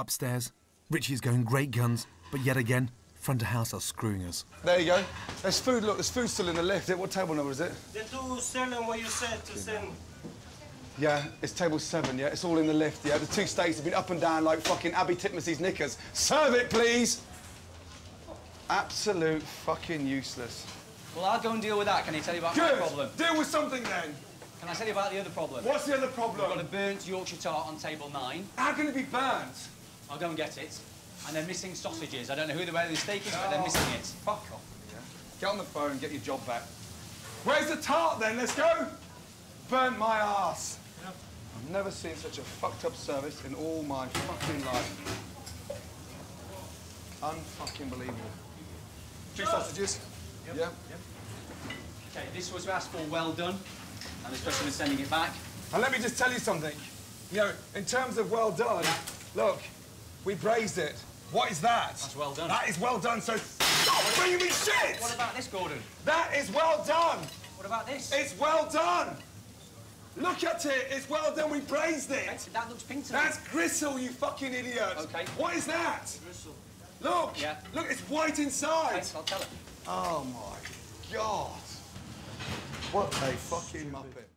Upstairs, Richie's going great guns, but yet again, front of house are screwing us. There you go. There's food, look, there's food still in the lift. What table number is it? The two selling what you said to send. Yeah, it's table seven, yeah? It's all in the lift, yeah? The two steaks have been up and down like fucking Abi Titmuss's knickers. Serve it, please! Absolute fucking useless. Well, I'll go and deal with that. Can I tell you about Good! my problem? Deal with something then! Can I tell you about the other problem? What's the other problem? I've got a burnt Yorkshire tart on table nine. How can it be burnt? I'll go and get it. And they're missing sausages. I don't know who the where the steak is, but they're missing it. Fuck off, yeah? Get on the phone, get your job back. Where's the tart then? Let's go! Burnt my ass. I've never seen such a fucked up service in all my fucking life. Unfucking believable. Two sausages. Yeah. Okay, this was asked for well done. And this person is sending it back. And let me just tell you something. You know, in terms of well done, look, we braised it. What is that? That's well done. That is well done, so stop bringing me shit! What about this, Gordon? That is well done! What about this? It's well done! Look at it, it's well done, we braised it! That looks pink to me. That's gristle, you fucking idiot! Okay. What is that? Gristle. Look! Yeah. Look, it's white inside! Okay, I'll tell her. Oh my god! What a fucking muppet.